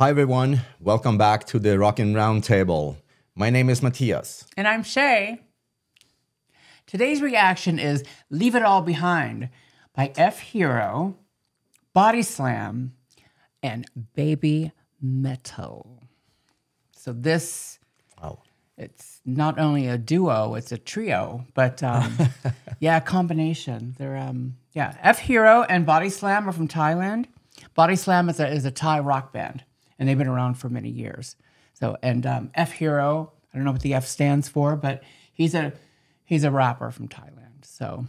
Hi, everyone. Welcome back to the Rockin' Roundtable. My name is Matthias. And I'm Shay. Today's reaction is Leave It All Behind by F Hero, Body Slam, and Baby Metal. So this—it's not only a duo, it's a trio, but um, yeah, combination. They're, um, yeah, F Hero and Body Slam are from Thailand. Body Slam is a, is a Thai rock band and they've been around for many years. So, and um, F Hero, I don't know what the F stands for, but he's a he's a rapper from Thailand. So,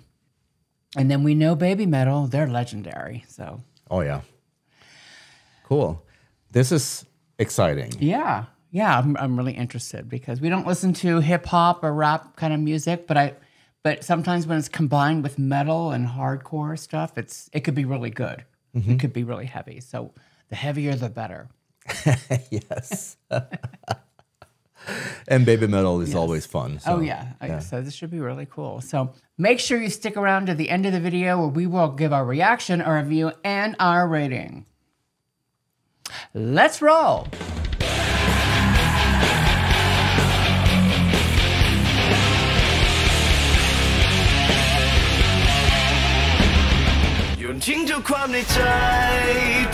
and then we know Baby Metal; they're legendary. So, oh yeah, cool. This is exciting. Yeah, yeah, I'm I'm really interested because we don't listen to hip hop or rap kind of music, but I but sometimes when it's combined with metal and hardcore stuff, it's it could be really good. Mm -hmm. It mm-hmm. could be really heavy. So the heavier the better. yes. and baby metal is yes. always fun. Oh, so. Oh yeah. yeah. So this should be really cool. So make sure you stick around to the end of the video where we will give our reaction, our review, and our rating. Let's roll. ทิ้งทุกความในใจ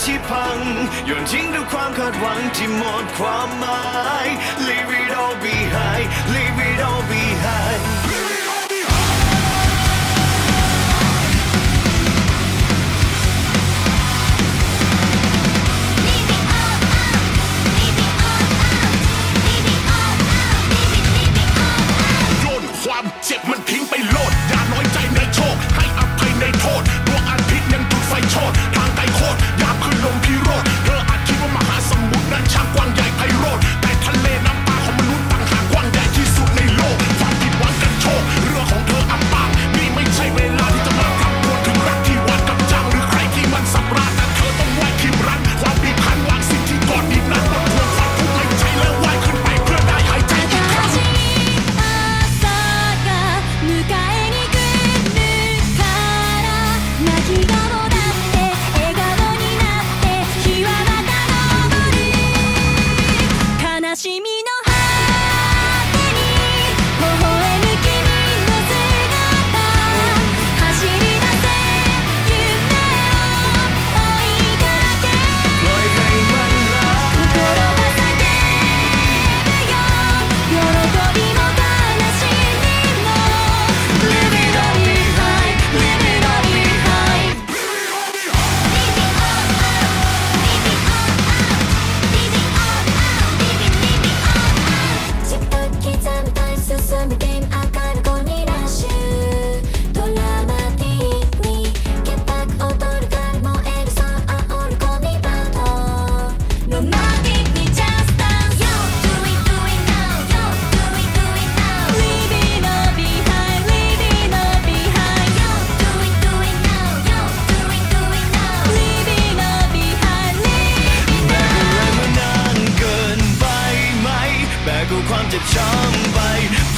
ที่พังโยนทิ้งทุกความคาดหวังที่หมดความหมาย Leave it all behind Bye.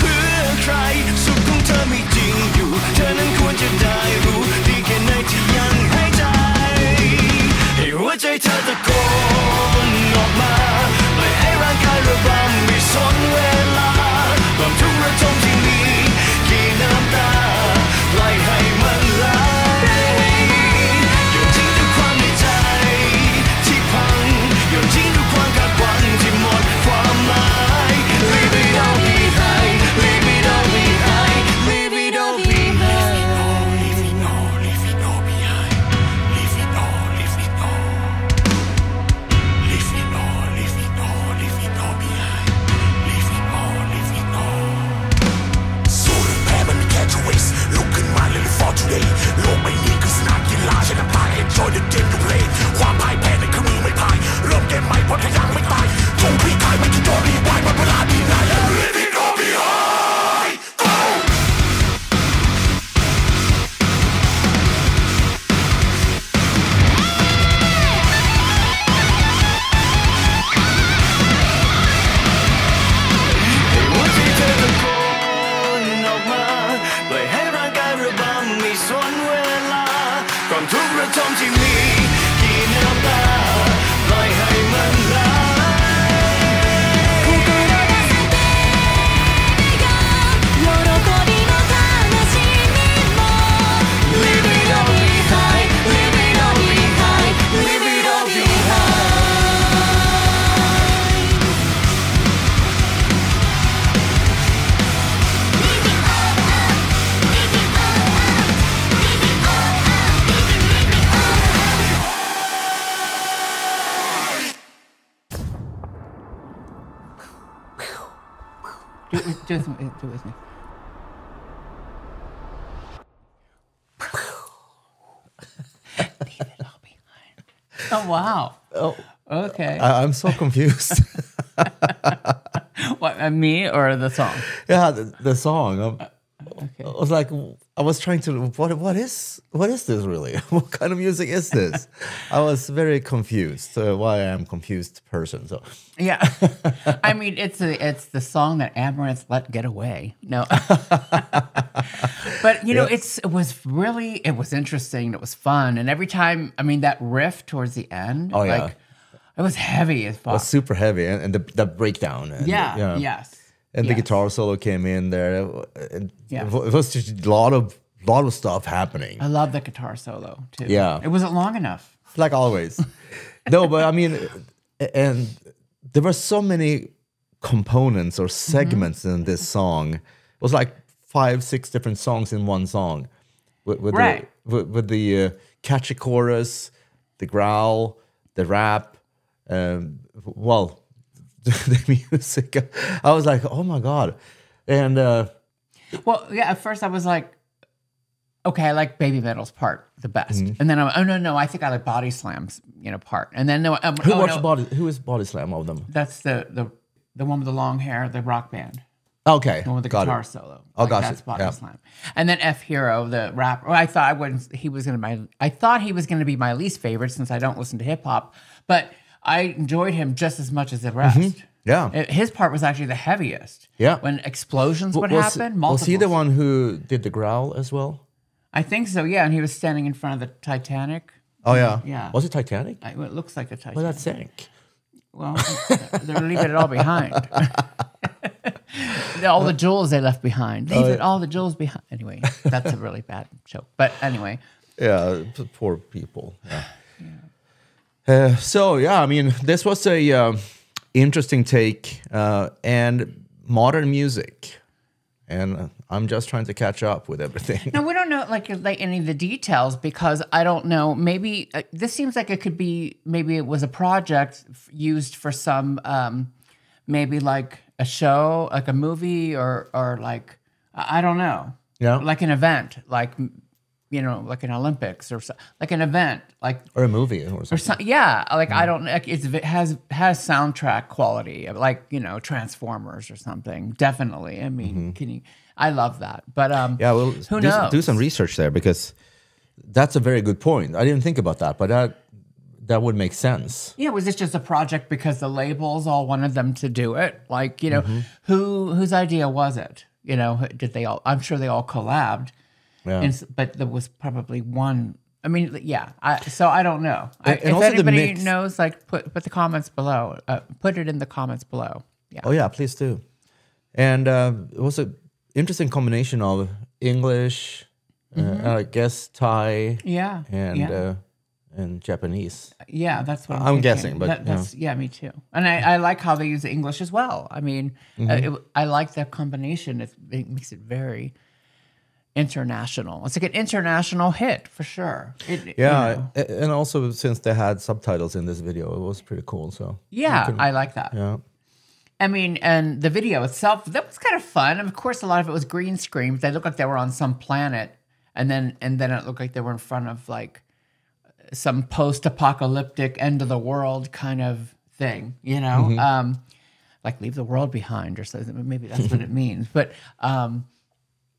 Do it, with- do it, with me- do it with me. Leave it all behind. Oh wow. Oh, Okay. I, I'm so confused. what, uh, me or the song? yeah, the, the song. um, Okay. I was like, I was trying to what what is what is this really? What kind of music is this? I was very confused. Uh, why I am confused person. So Yeah. I mean, it's a, it's the song that Amaranthe let get away. No. but you know, it's it was really it was interesting. It was fun, and every time, I mean, that riff towards the end. Oh, yeah. like, it was heavy as it was super heavy and, and the, the breakdown. And, yeah, Yes. And the yes. guitar solo came in there. And Yeah. It was just a lot of lot of stuff happening. I love the guitar solo too. Yeah. It wasn't long enough. like always. no, but I mean, and there were so many components or segments in this song. It was like five, six different songs in one song, with, with Right. the with, with the uh, catchy chorus, the growl, the rap. Um, well, the music. I was like, oh my god, and. uh Well, yeah. At first, I was like, okay, I like Baby Metal's part the best, Mm-hmm. and then I'm, oh no, no, I think I like Body Slam's you know part, and then no, um, Who oh, watched no, body? Who is Body Slam of them? That's the the the one with the long hair, the rock band. Okay, The one with the got guitar it. solo. Oh, Like, gotcha. That's Body Yeah. Slam. And then F Hero, the rapper. Well, I thought I wouldn't. He was gonna my. I thought he was gonna be my least favorite since I don't listen to hip hop, but I enjoyed him just as much as the rest. Mm-hmm. Yeah. It- his part was actually the heaviest. Yeah. When explosions would was, happen, was he the one who did the growl as well? I think so. Yeah, and he was standing in front of the Titanic. Oh yeah, Yeah. Was it Titanic? I, well, it looks like a Titanic. Well, that sank. Well, they're leaving it all behind. all the jewels they left behind. Leave it all the jewels behind. Anyway, that's a really bad joke. But anyway, Yeah, poor people. Yeah. Uh, so yeah, I mean, this was a um interesting take uh, and modern music, and uh, I'm just trying to catch up with everything. no, we don't know like like any of the details because I don't know. Maybe uh, this seems like it could be. Maybe it was a project f- used for some. Um, maybe like a show, like a movie, or or like I I don't know. Yeah. like an event, like you know, like an Olympics or so, like an event, like or a movie or something. or some, yeah, like Mm. I don't like it's, it has has soundtrack quality, like you know Transformers or something. Definitely, I mean, can you? I love that, but um, yeah, well, who do, knows? do some research there because that's a very good point. I didn't think about that, but that that would make sense. Yeah, was this just a project because the labels all wanted them to do it? Like, you know, Mm-hmm. who whose idea was it? You know, did they all? I'm sure they all collabed, Yeah. and, but there was probably one. I mean, yeah. I, so I don't know. I, And- and if also the anybody mix- knows, like, put put the comments below. Uh, put it in the comments below. Yeah. Oh yeah, please do. And uh, it was a interesting combination of English, uh, I guess Thai, Yeah. and yeah. uh, and Japanese. Yeah, that's what I'm, I'm thinking. guessing, but, That- yeah. that's yeah, me too. And I, I like how they use English as well. I mean, Mm-hmm. uh, it, I like that combination. It makes it very international. It's like an international hit for sure. It, you Yeah, know. and also since they had subtitles in this video, it was pretty cool. So yeah, I like that. yeah, I mean, and the video itself that was kind of fun. Of course, a lot of it was green screen. But they looked like they were on some planet, and then and then it looked like they were in front of like some post-apocalyptic end of the world kind of thing. You know, Mm-hmm. um, like leave the world behind or something. Maybe that's what it means. But um,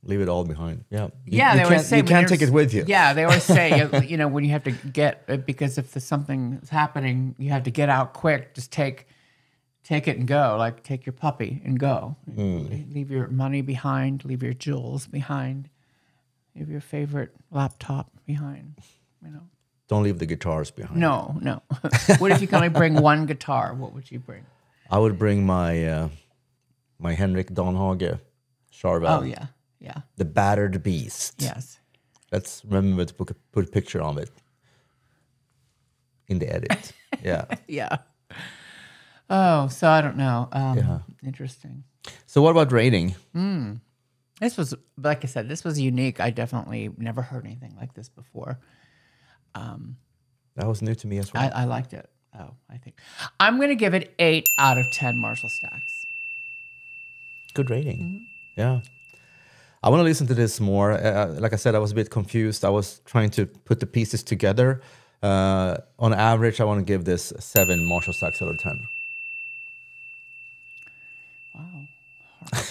leave it all behind. Yeah, You- yeah, you they always can't, say you can't take it with you. Yeah, they always say you- you know when you have to get uh, because if there's something is happening, you have to get out quick. Just take take it and go. Like take your puppy and go. Hmm. Leave your money behind. Leave your jewels behind. Leave your favorite laptop behind. You know. Don't leave the guitars behind. No, no. what if you can only bring one guitar? What would you bring? I would bring my uh, my Henrik Danhage Charvel, Oh yeah, yeah, the battered beast. yes. Let's remember to put a, put a picture of it in the edit. yeah. Yeah. Oh, so I don't know. Um, Yeah. Interesting. So what about rating? This was, like I said, this was unique. I definitely never heard anything like this before. Um, That was new to me as well. I, I liked it. Oh, I think I'm going to give it eight out of ten Marshall stacks. good rating. Yeah. I want to listen to this more. Uh, like I said, I was a bit confused. I was trying to put the pieces together. Uh, on average, I want to give this seven Marshall Stacks out of 10. Wow.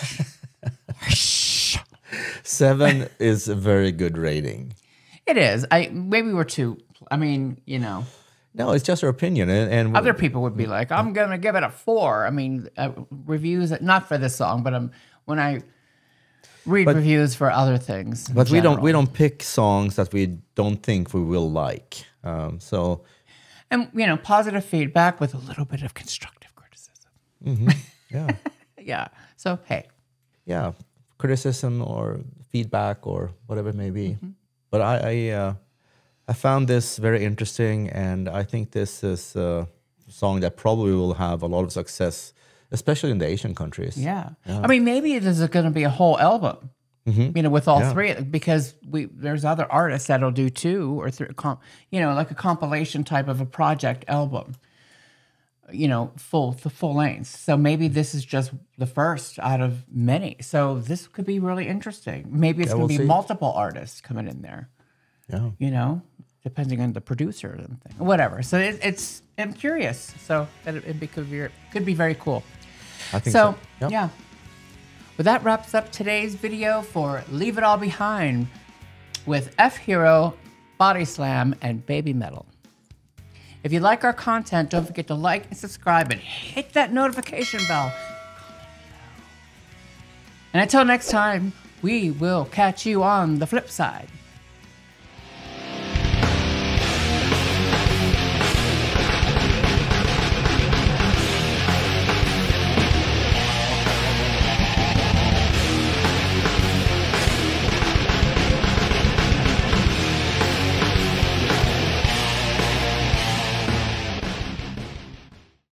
Seven is a very good rating. It is. I maybe we're too. I mean, you know, No, it's just your opinion. And, and other people would be like, "I'm gonna give it a four. I mean, uh, reviews not for this song, but um, when I read reviews for other things. in but we don't we don't pick songs that we don't think we will like. Um, so and you know, positive feedback with a little bit of constructive criticism. yeah, Yeah. So hey, yeah, criticism or feedback or whatever it may be. But I I, uh, I found this very interesting, and I think this is a song that probably will have a lot of success, especially in the Asian countries. yeah. I mean, maybe there's going to be a whole album. Mm-hmm. You know, with all Yeah. three, because we there's other artists that'll do two or three, you know, like a compilation type of a project album. You know, full the full length. So maybe mm-hmm. this is just the first out of many. So this could be really interesting. Maybe it's Yeah, going to we'll be see. multiple artists coming in there. yeah. you know, depending on the producer and thing, whatever. So it, it's I'm curious. So that it, it could be could be very cool. I think So so. yeah. Well, that wraps up today's video for Leave It All Behind with F Hero, Body Slam, and Baby Metal. If you like our content, don't forget to like and subscribe and hit that notification bell. And until next time, we will catch you on the flip side.